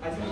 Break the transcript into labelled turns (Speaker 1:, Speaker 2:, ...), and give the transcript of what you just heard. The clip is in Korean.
Speaker 1: 아직